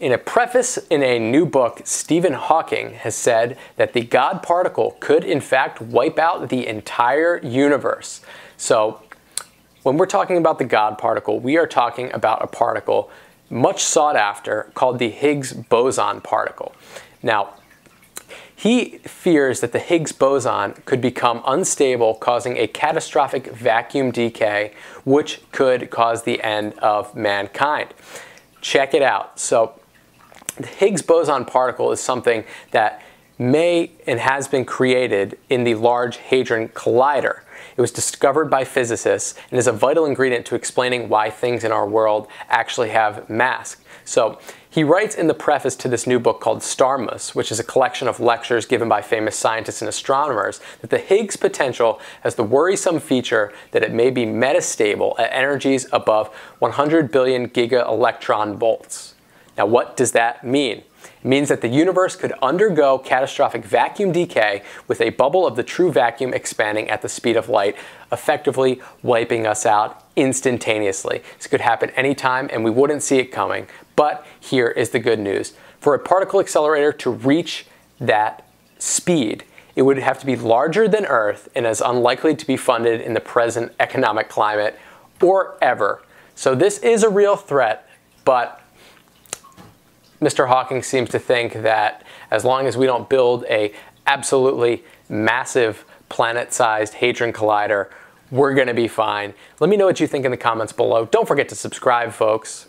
In a preface in a new book, Stephen Hawking has said that the God particle could in fact wipe out the entire universe. So, when we're talking about the God particle, we are talking about a particle much sought after called the Higgs boson particle. Now, he fears that the Higgs boson could become unstable, causing a catastrophic vacuum decay, which could cause the end of mankind. Check it out. So, the Higgs boson particle is something that may and has been created in the Large Hadron Collider. It was discovered by physicists and is a vital ingredient to explaining why things in our world actually have mass. So he writes in the preface to this new book called Starmus, which is a collection of lectures given by famous scientists and astronomers, that the Higgs potential has the worrisome feature that it may be metastable at energies above 100 billion giga electron volts. Now, what does that mean? It means that the universe could undergo catastrophic vacuum decay with a bubble of the true vacuum expanding at the speed of light, effectively wiping us out instantaneously. This could happen anytime and we wouldn't see it coming. But here is the good news. For a particle accelerator to reach that speed, it would have to be larger than Earth and is unlikely to be funded in the present economic climate or ever. So this is a real threat, but Mr. Hawking seems to think that as long as we don't build a absolutely massive planet-sized hadron collider, we're going to be fine. Let me know what you think in the comments below. Don't forget to subscribe, folks.